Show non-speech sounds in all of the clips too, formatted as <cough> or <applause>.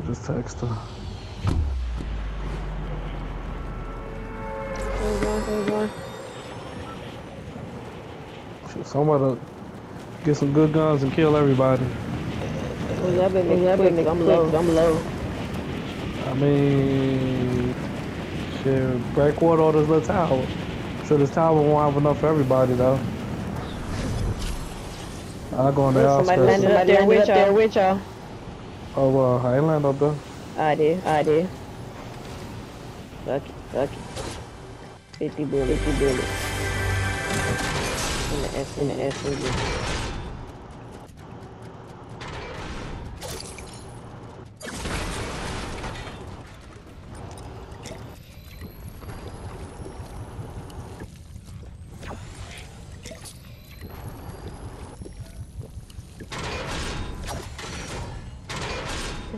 I just text her. Where's one? Where's one? Shit, Somebody get some good guns and kill everybody. Where's that been? Where's that been? I'm low. I'm low. I mean, shit, breakwater or this little tower. I'm sure this tower won't have enough for everybody though. I go on the Somebody outskirts. landed up there with y'all. Oh well, I up there. I did. I did. Fuck it. Fuck it. 50 bullets. 50 bullets. In the S. In the SMG.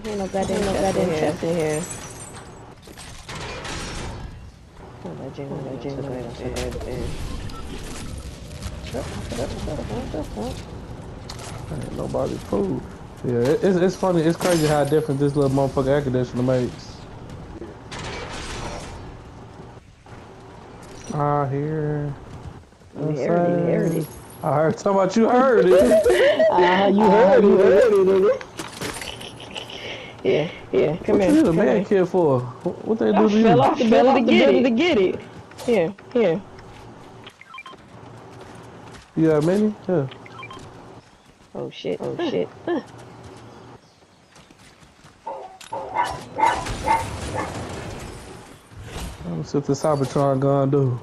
Ain't no goddamn, no goddamn chest in here. Oh, that jam, that jam, that jam, that jam. Ain't nobody food. Yeah, it, it's it's funny. It's crazy how different this little motherfucker air conditioner makes. I hear. You heard it, you heard it. I heard talking about you heard it. Ah, <laughs> you heard it, you heard it, nigga. Yeah, yeah, come what here. you need a man here. kid for? What what they I do to you? fell off the belly to get it. to get it. Here, here. You got many? Yeah. Oh shit, oh uh, shit. Uh, uh. Let's see what the Cybertron gun do.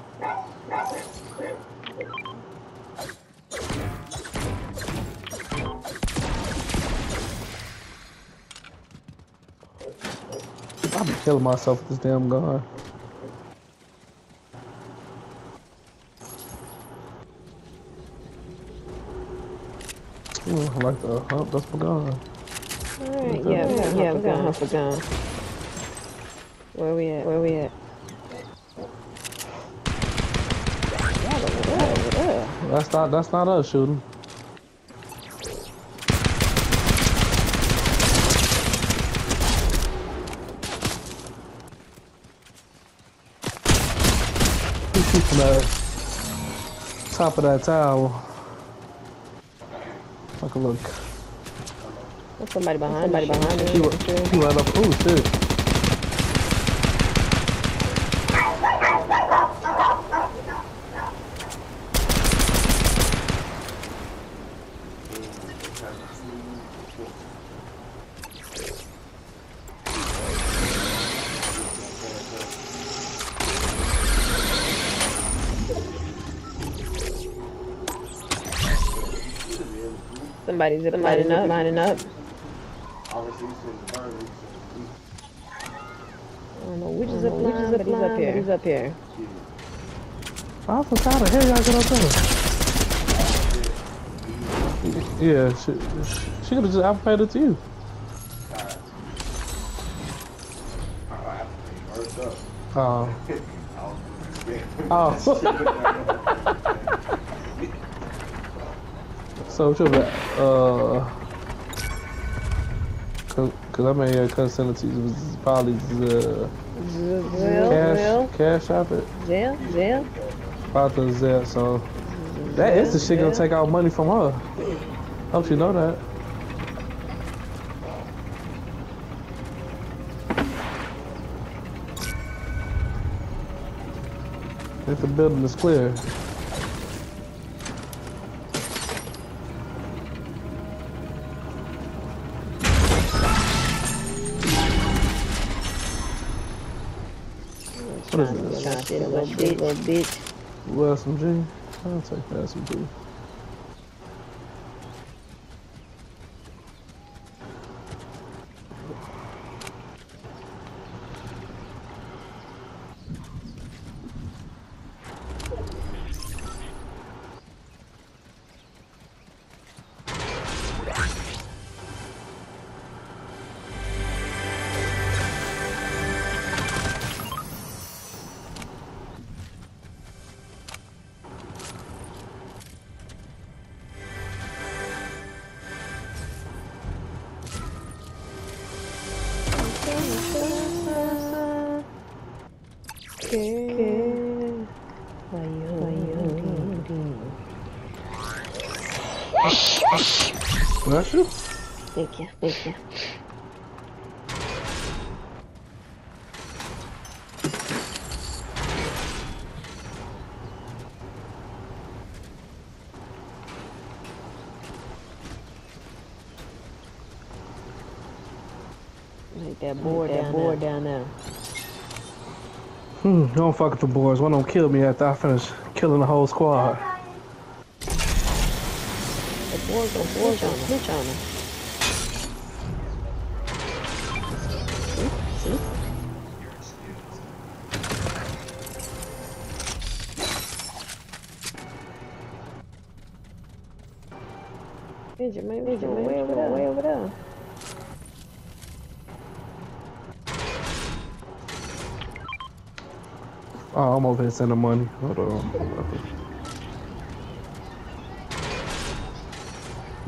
I'll be killing myself with this damn gun. Ooh, I like the hump, that's my gun. Alright, yeah, yeah, yeah, we're gonna a gun. Where we at? Where we at? Y'all over there, over there. That's not that's not us shooting. Who's shooting that top of that tower? Like a look. There's somebody behind somebody behind He, me. wa- right up. Oh shit. Somebody's zip lining up, lining up. Obviously, he's in the burn. I don't know which zip line, but he's up here. He's up here. How the how the hell y'all get up there? Yeah, she, she, she could have just allocated to you. Oh. <laughs> Oh. <laughs> so what you about? Uh, cause, cause I mean, yeah, cause send it to was probably the Zelle, cash, Zelle, cash out it. Zelle, Zelle. About the Zelle, so that is the shit gonna take out money from her. Hope you know that. If the building is clear. Is this? Trying to get a little bitch, little bitch. Well, SMG? I'll take that SMG. Bless you. Thank you, thank you. Like that board, that board down there. Hmm, don't fuck with the boys. One of them killed me after I finished killing the whole squad. Board, the board on snitch on him. See? See? Midget, man, midget, man, way over there, way over there. Oh, I'm over here sending money. Hold on.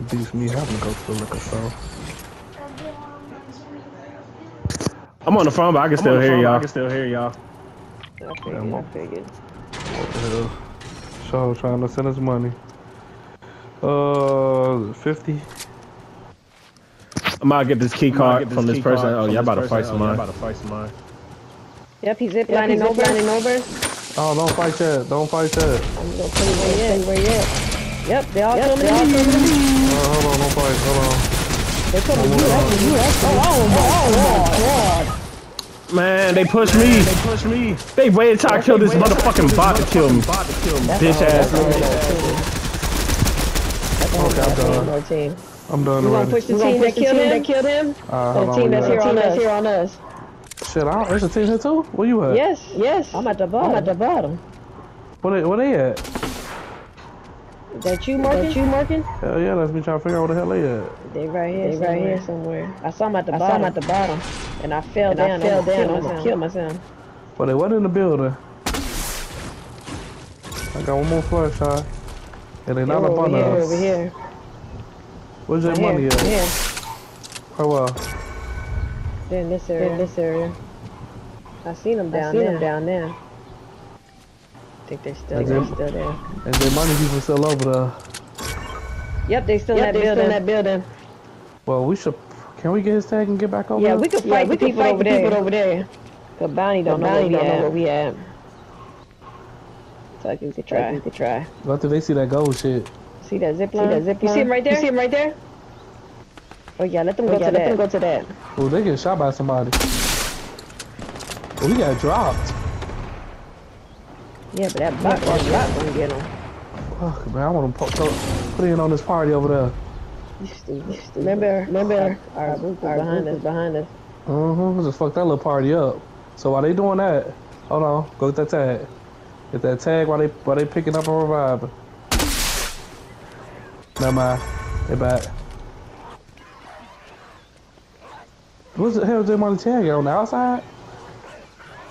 It beats me having to go to the liquor store. I'm on the phone, but I can still hear y'all. I can still hear y'all. I figured, I figured. What the hell? So trying to send us money. Uh, 50. I'm about to get this key card from this person. Oh, from y'all this about to fight. Oh, some y'all mine. about to fight some mine. Yep, he's zip lining over, lining over. Oh, don't fight that. Don't fight that. I'm gonna tell you where you at, where you at. Yep, they all coming in. Hold on, don't fight. Hold on. They're coming you, that's you, that's oh, oh, oh, God. Man, they pushed me. They pushed me. They waited till I killed this motherfucking bot to kill me. Bitch ass. Okay, I'm done. I'm done We gonna push the team that killed him. That killed him. Uh, The team that's here on us. Here on us. Shit, I don't, there's a team here too? Where you at? Yes, yes. I'm at the bottom. I'm at the bottom. Where they, where they at? Is that you marking? That you marking? Hell yeah, that's me trying to figure out where the hell they at. They right here. They right here somewhere. I saw them at the bottom. I saw him at the bottom. And I fell down. I fell down. I'm gonna kill myself. But they wasn't in the building. I got one more flash shot. And they not up over on here. us. Over here. Where's your Right money here. at? Here. Oh well. They're in this area. They're in this area. I seen them down there. them down there. I think they're still, Is they're still there. And their money people still over there. Yep, they still in that building. that building. Well, we should. Can we get his tag and get back over Yeah, there? we could fight the people over there. People over there. The bounty don't know where we at. Where we at. So I can we could try. We could try. Go through, they see that gold shit. See that zip line? See that zip line? You see him right there? You see him right there? Oh yeah, let them oh, go to that. Let them go to that. Oh, they get shot by somebody. Oh, we got dropped. Yeah, but that black one not gonna get him. Fuck, man, I want to put, put, put in on this party over there. You stupid. You stupid. Remember, remember, our, our group is behind us. Behind us. Uh-huh, just fuck that little party up. So while they doing that, hold on, go get that tag. Get that tag while they while they picking up a reviver. Never mind, they back. What's the hell is them on the tag? On the outside?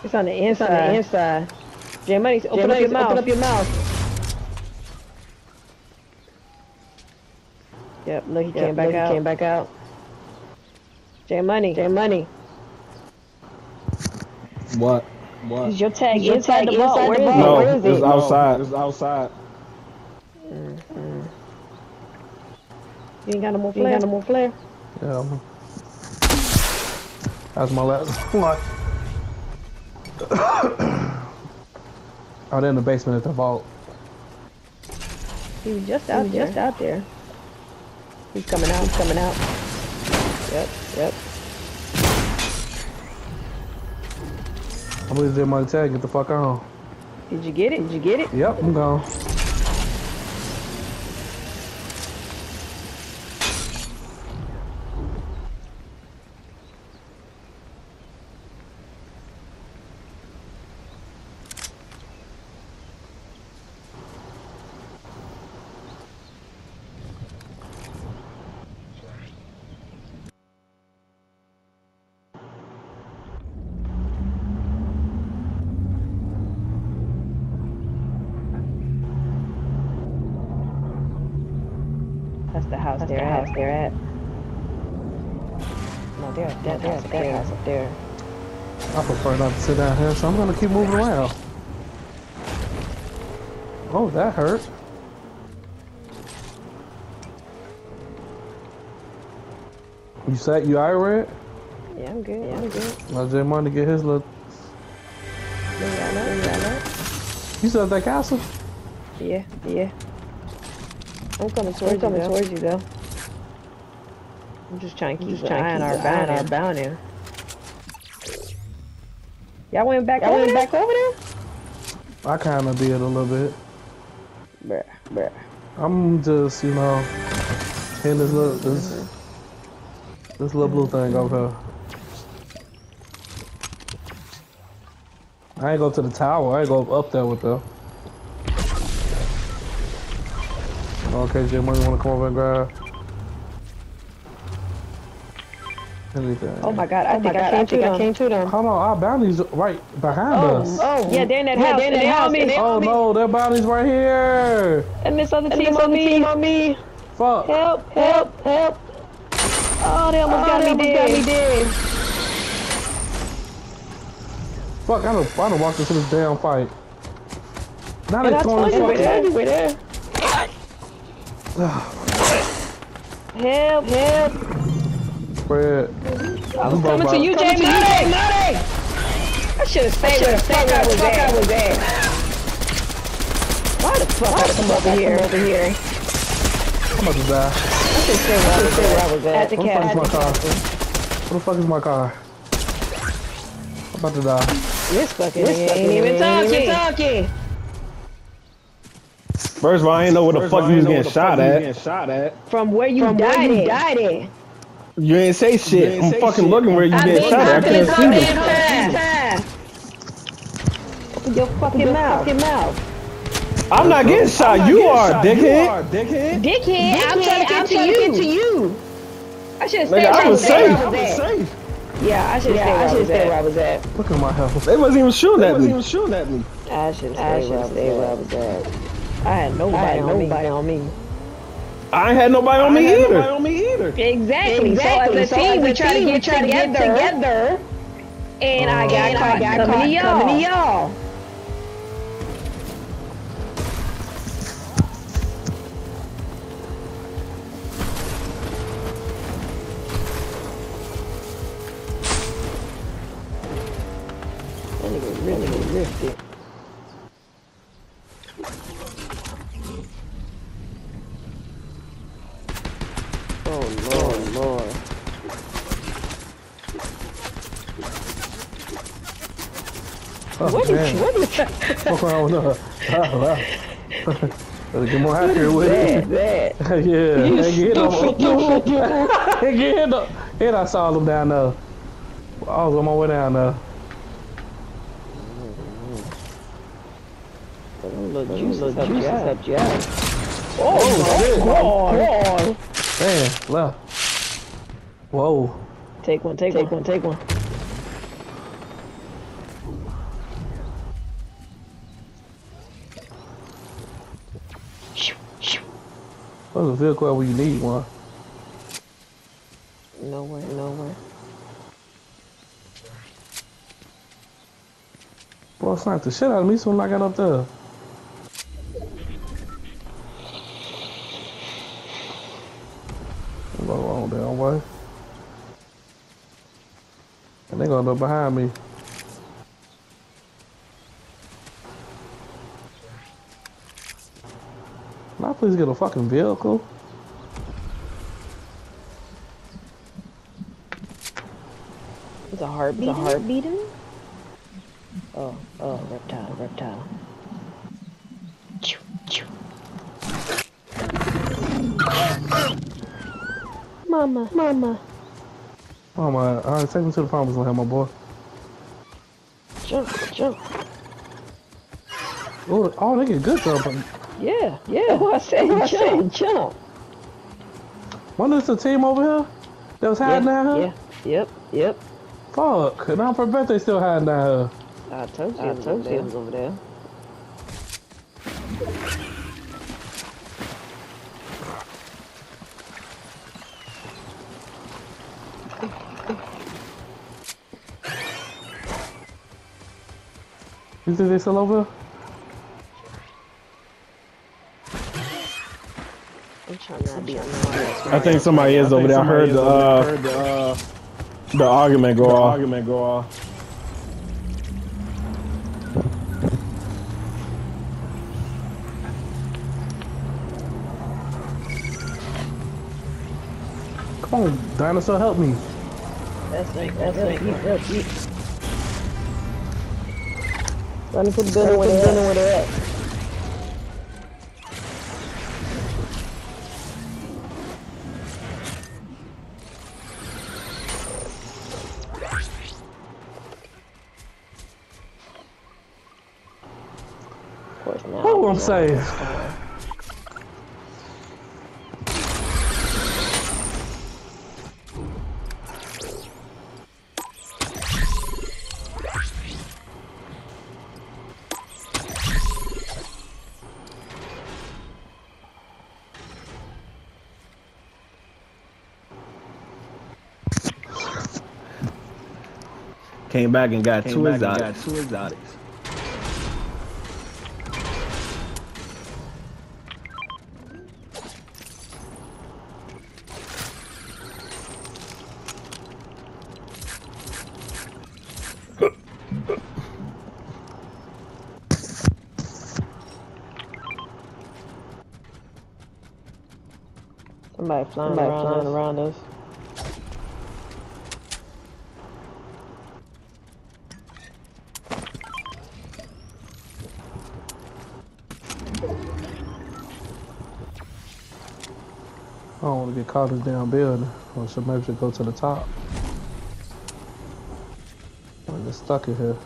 It's on the inside. It's on the inside. J Money, open, up your mouth. Open up your mouth. Yep, look, he came back out. Came back out. J Money. J Money. What? What? Is your tag inside the vault? Where is it? No, Where is it's it? outside. It's outside. Mm-hmm. You ain't got no more flare. You ain't got no more flare. Yeah. I'm- That's my last <laughs> one. <coughs> <coughs> <coughs> oh, they're in the basement at the vault. He was just out there. Just out there. He's coming out. He's coming out. Yep. Yep. I'm gonna do my tag. Get the fuck on. Did you get it? Did you get it? Yep, I'm gone. house that's they're the house they're at. No, they're at that no, house. That house up there. I prefer not to sit down here, so I'm gonna keep moving around. Oh, that hurt. You sat, you irate? Yeah, I'm good. Yeah, I'm good. Now J Money get his look. You said that castle? Yeah, yeah. I'm coming towards I'm coming you, towards you though. I'm just trying to keep an eye on our bound our bounty. Y'all went back Y'all went back over there? I kinda did a little bit. Bruh, bruh. I'm just, you know, hitting this little this this little blue thing over here. I ain't go to the tower, I ain't go up there with them. Okay, Jim, when you wanna come over and grab anything? Oh my god, I oh think, god, I, came I, think I came to them. Hold on, our bounty's right behind oh, us. Oh, yeah, they're in that yeah, house. They're in that house. Me. Oh no, their bounty's right here. And this other team, on, me. team on me. Fuck. Help, help, help. Oh, they almost, oh, got, they me almost got me dead. Fuck, I don't, I don't walk into this damn fight. Now they throwing the fuck everywhere there. Help, help. Fred. I'm coming to you, J Money. I should have stayed where the fuck I was at. Was at. Why the fuck I come over here? Over here. I'm about to die. I should stay where I was, where I was at. At the cat. Where the fuck is my car? Where the fuck is my car? I'm about to die. This fucking this ain't even talking. talking. First of all, I ain't know what the fuck you was getting shot at. shot at. From where you From died where you died at. You ain't say shit. Ain't I'm say fucking shit. looking where you I getting shot at. I couldn't see them. Open your fucking your mouth. Fucking mouth. I'm not getting shot. Not you, getting are, shot. Dickhead. you are, dickhead. Dickhead. I'm trying to get, to, you. get to you. I should have stayed, I was safe. I was safe. Yeah, I should have yeah, stayed, stayed where I was at. Look at my health. They wasn't even shooting at me. They wasn't even shooting at me. I should have stayed where I was at. I had nobody, I had nobody on, me. on me. I had nobody on I me either. Nobody on me either. Exactly. exactly. So as a so team, we try to get try together, to get together. And uh, I got and caught, I got coming, caught to y'all. coming to y'all. What man. Is, what is that? oh, I don't know. Oh, wow. Let's get more accurate with it. That? <laughs> yeah. You hey, get him. <laughs> hey, get him. And I saw them down there. I was on my way down there. Look, juice up, juice up, Oh, oh, oh, oh. oh, oh. Man, left. Whoa. Take one, take, take one, one, take one. What's a vehicle where you need one? Nowhere, nowhere. Boy, sniped the shit out of me soon I got up there. I'm going wrong down way. And they gonna go behind me. Can I please get a fucking vehicle? Is a heartbeat? Is a heart beating? Oh, oh, reptile, reptile. Mama, mama. Mama, alright, take me to the promised land, my boy. Jump, jump. Oh, oh, they get good jumping. Yeah, yeah. Oh, I said I jump. Said jump. Wasn't this the team over here that was hiding yeah, down here? Yeah, yep, yep. Fuck, and I'm for bet they still hiding down here. I told you, I told you it was over there. You think they still over? I'm trying not to be on I think somebody is over there. I heard the uh, the argument go off. Argument go off. Come on, dinosaur, help me. That's it. That's it. That's it. Let me put the gun where they're at. Of course not. What I'm saying? Came back and got two exotics. Two exotics. Somebody flying, Somebody around, flying us. around us. I don't want to get caught in this damn building. Or should maybe should go to the top. I'm just stuck in here.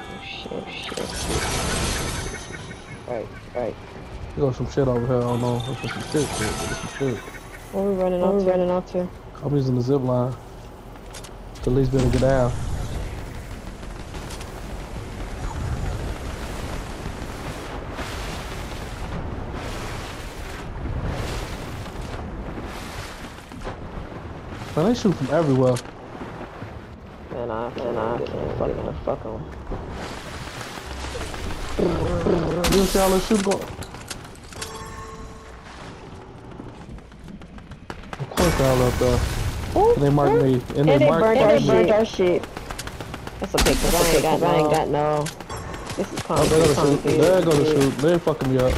Oh shit, shit. Right, right. There some shit over here. I don't know if it's some shit, shit, but some shit. Where we running off? Where we running off to? I'm using the zip line. At least be able to get down. Man, they shoot from everywhere. Man, I can't, I can't fucking fuck them. You see all this shit going? Of course they're all up there. And they marked me. And And they they marked burned my our shit. shit. our shit. That's okay, cause I ain't got, I ain't got no. This is Oh, they go to shoot. complicated. They go to shoot. They fucking me up.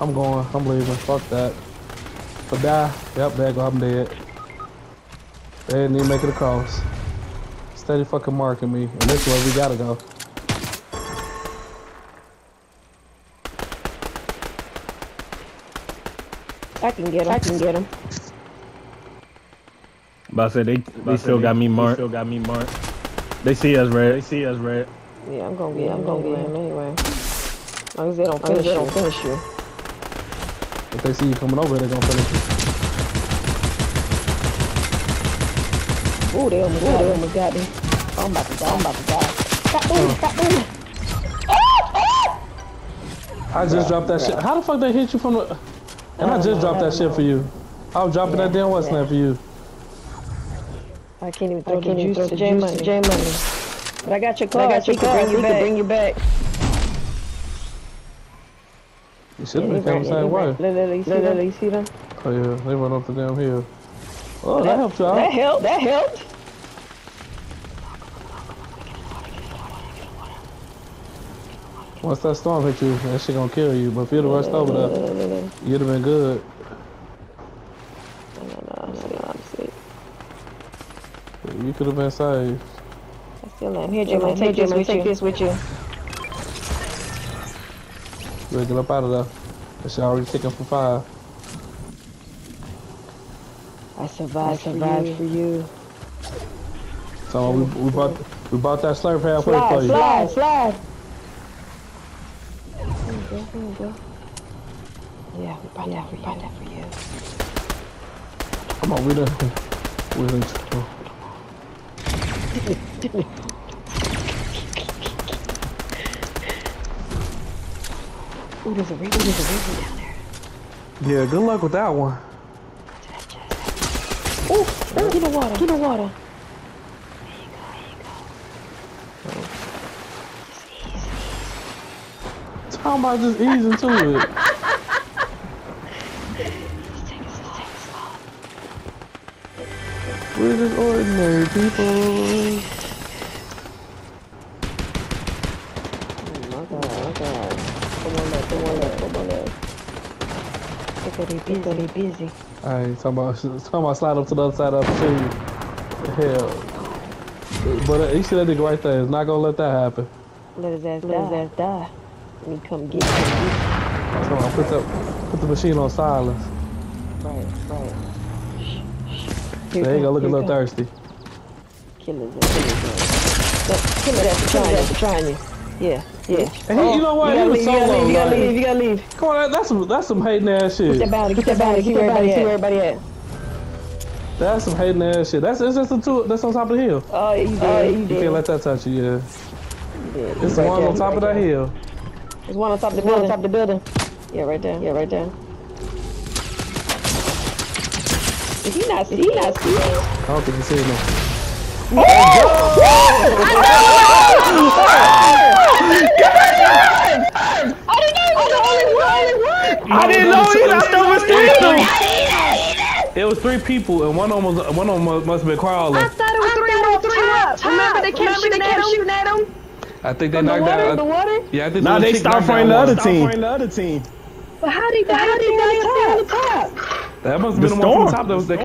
I'm going. I'm leaving. Fuck that. But die. Yep, there go. I'm dead. They didn't even make it across. Steady fucking marking me. And this is where we gotta go. Can get him. I can get him. But I said they they still got me marked. Still got me marked. They see us red. They see us red. Yeah, I'm gonna get. I'm gonna get him anyway. As long as they don't finish, they don't finish you. If they see you coming over, they're gonna finish you. Ooh, they almost, Ooh, they almost got me. I'm about to die. I'm about to die. Got me. Got me. I just dropped that shit. How the fuck they hit you from the... And I just dropped that shit for you. I was dropping that damn West Land for you. I can't even throw the juice to J Money. J Money. But I got your car. I got your car. He can bring you back. You should have came the same way. Literally, literally, see them? Oh yeah, they went up the damn hill. Oh, that helped you out. That helped. That helped. Once that storm hit you, that shit gonna kill you. But if you'd have rushed over No, there, no, no, no, you'd have been good. no, no, I'm sick. I'm sick. You could have been saved. I still am. Here, J Money. Take this with you. Take this with you. You better get up out of there. That shit already ticking for five. I survived. I survived for you. So we, we bought we bought that slurp halfway for Slide, you. slide, slide you. Yeah, we banned that, we banned that for you. Come on, we don't. We don't. Ooh, there's a raven, there's a raven down there. Yeah, good luck with that one. Oh, get in the water, get in the water. How am I just easing to it? <laughs> We're just ordinary people. Oh my god, my god. Come on left, come on left, come on left. Look at they busy, they busy. Alright, talking about, talking about slide up to the other side of the city. Hell. But uh, you see that nigga right there. It's not gonna let that happen. Let his ass Let die. his ass die. Let me come get you. Come get So I put the, put the machine on silence. you. Right, right. There you go, look a little thirsty. Kill his ass. Kill his ass. Look, Kill his ass for trying you. Trying you. Yeah, yeah. And he, you know what? You gotta, was leave, you gotta leave, you gotta leave, you gotta leave. Come on, that's some that's some hating ass shit. Get that bounty, get that bounty, keep everybody, keep everybody at. That's some hating ass shit. That's it's just the two that's on top of the hill. Oh, you oh, did, oh, you You did. can't let that touch you. Yeah, You did. it's the Right one there, on top right of that there. hill. There's one on top of the building. on top of the building. Yeah, right there. Yeah, right there. Is he not? Is he not seeing? I don't think you see him. I didn't know he was the only one. I didn't know he. I thought it was three of them. It was three people, and one of them was one of them must- must have been crawling. I thought it was three more three Remember they kept shooting at him? Shooting at him? I think they From the knocked water? out. The water? Yeah, I think Nah, the they chick stopped knocked fighting down the other team. the other team. But how did how did they stay on the top? That must have The been the one from the storm. top that was that